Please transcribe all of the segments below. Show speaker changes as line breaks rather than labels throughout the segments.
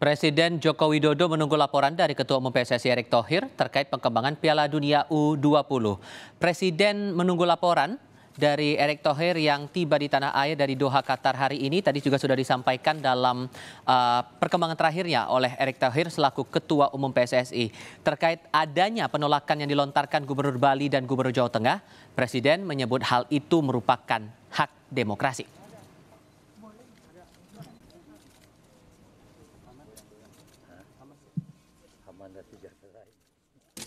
Presiden Joko Widodo menunggu laporan dari Ketua Umum PSSI Erick Thohir terkait perkembangan Piala Dunia U20. Presiden menunggu laporan dari Erick Thohir yang tiba di tanah air dari Doha, Qatar hari ini. Tadi juga sudah disampaikan dalam uh, perkembangan terakhirnya oleh Erick Thohir selaku Ketua Umum PSSI. Terkait adanya penolakan yang dilontarkan Gubernur Bali dan Gubernur Jawa Tengah, Presiden menyebut hal itu merupakan hak demokrasi.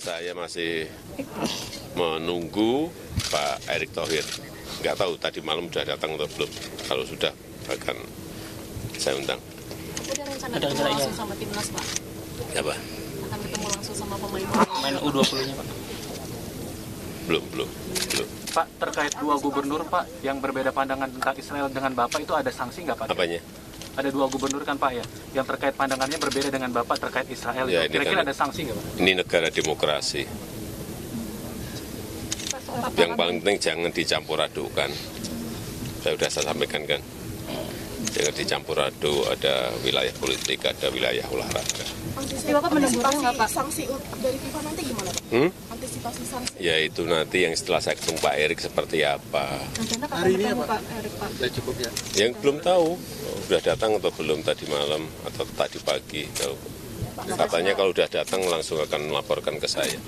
Saya masih menunggu Pak Erick Thohir. Nggak tahu tadi malam sudah datang atau belum. Kalau sudah akan saya undang.
Ada rencana ketemu langsung sama timnas pak?
Apa?
Akan ketemu langsung sama pemain
main U20-nya Pak.
Belum, belum, belum.
Pak, terkait dua gubernur Pak yang berbeda pandangan tentang Israel dengan Bapak itu ada sanksi nggak Pak?
Apanya?
Ada dua gubernur kan Pak ya, yang terkait pandangannya berbeda dengan Bapak terkait Israel
Ya,
itu.
ini
Kira-kira
kan-
ada sanksi nggak Pak?
Ini negara demokrasi. Yang paling penting jangan dicampur adukan. Saya sudah saya sampaikan kan. Jangan dicampur aduk, ada wilayah politik, ada wilayah olahraga.
Bapak Pak?
sanksi dari FIFA nanti gimana Pak?
Hmm?
Antisipasi sanksi.
Ya itu nanti yang setelah saya ketemu Pak Erik seperti apa.
Rencana kapan ketemu Pak Erick Pak?
Yang belum tahu, sudah datang atau belum tadi malam atau tadi pagi. Katanya kalau sudah datang langsung akan melaporkan ke saya.